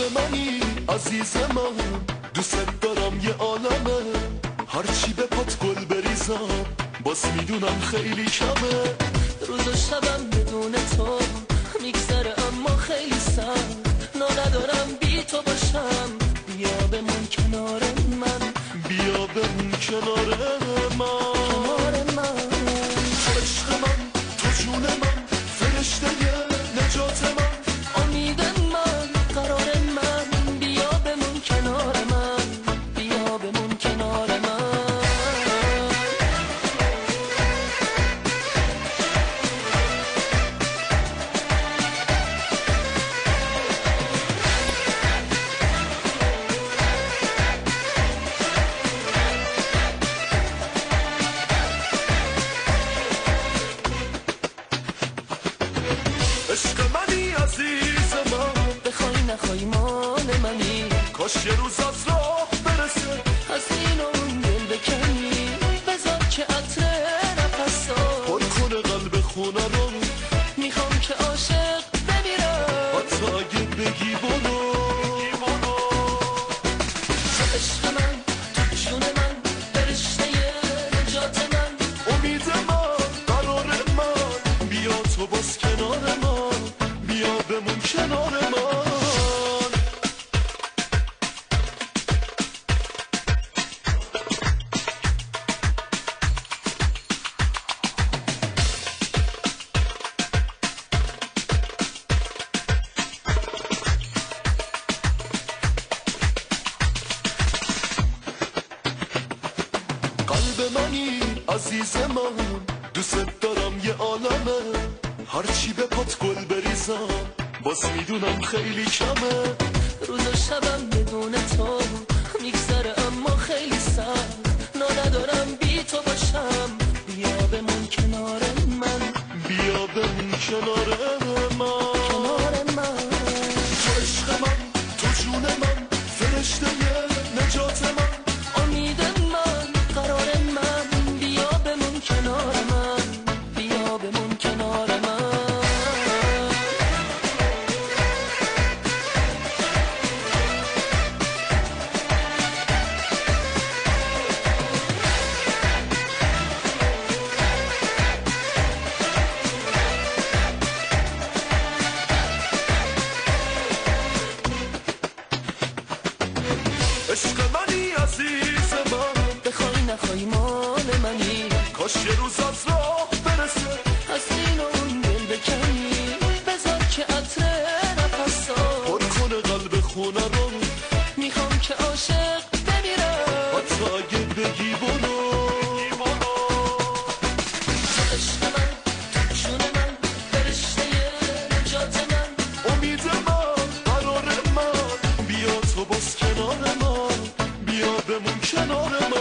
منی عزیز من. دوست دارم یه عالمه. هرچی به پات گل بریزم باز می‌دونم خیلی کمه. روز و شبم بدون تو میگذره اما خیلی سخت نا ندارم بی تو باشم. بیا بمون کنار عشق منی عزیز من. بخوای نخوای مال منی. کاش یه روز از راه کنار من قلب منی عزیز من دوست دارم یه عالمه. هرچی به پات گل بریزم. باز می‌دونم خیلی کمه. روز و شبم بدون تو میگذره اما خیلی سخت. نا ندارم بی تو باشم. بیا بمون کنار من. بیا بمون کنار من. کنار من. تو عشق من تو جون من. فرشته عزیز من. بخوای نخوای مال منی. کاش یه روز از راه برسه. از این اون دل بکنی. بذار که عطر نفسا پر کنه قلب خونه رو می‌خوام که عاشق بمیرم. حتی اگه بگی برو. hold him